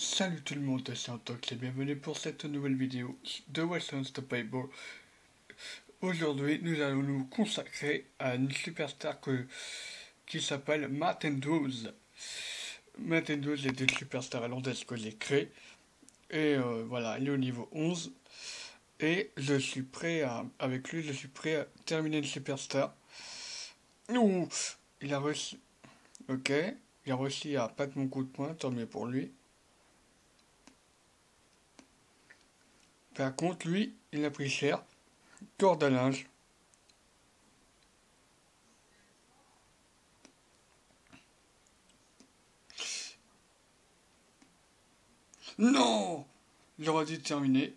Salut tout le monde, c'est Antox et bienvenue pour cette nouvelle vidéo de Western Stoppable. Aujourd'hui, nous allons nous consacrer à une superstar qui s'appelle Matt Andrews. Matt Andrews est une superstar hollandaise que j'ai créée. Et euh, voilà, il est au niveau 11. Et je suis prêt à, avec lui, je suis prêt à terminer une superstar. Ouh, il a réussi. Ok, il a réussi à battre mon coup de poing, tant mieux pour lui. Par contre, lui, il a pris cher. Corde à linge. Non J'aurais dû terminer.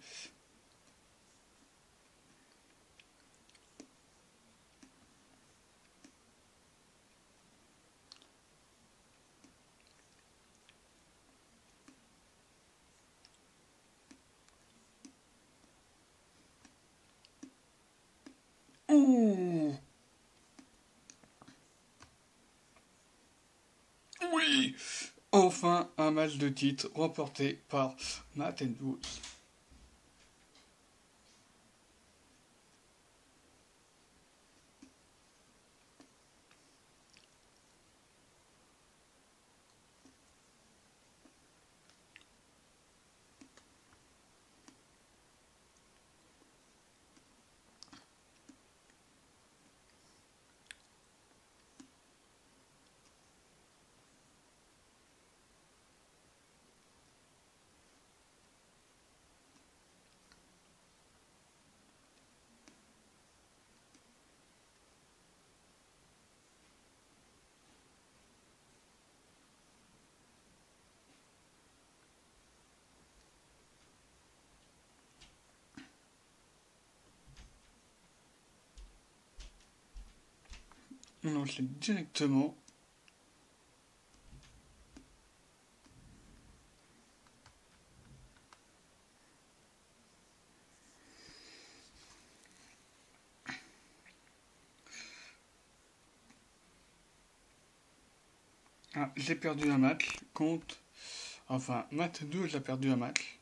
Oui Enfin, un match de titre remporté par Matt On enchaîne directement. Ah, j'ai perdu un match contre... Enfin, Matt 2, j'ai perdu un match.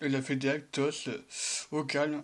Il a fait des actos au calme.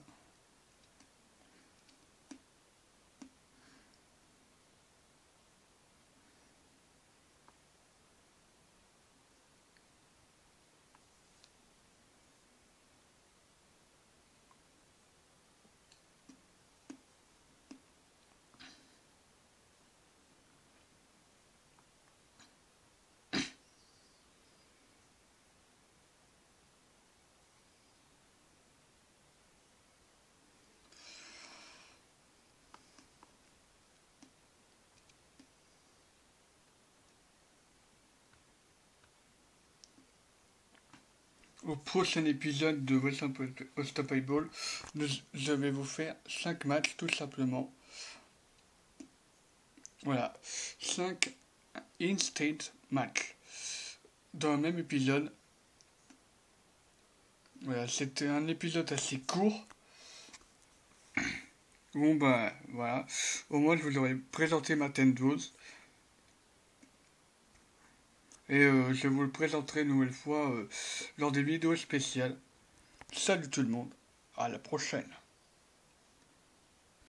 Au prochain épisode de Unstoppable, je vais vous faire 5 matchs tout simplement. Voilà, 5 in-state matchs. Dans le même épisode. Voilà, c'était un épisode assez court. Bon bah voilà, au moins je vous aurais présenté ma 12. Et euh, je vous le présenterai une nouvelle fois euh, lors des vidéos spéciales. Salut tout le monde, à la prochaine.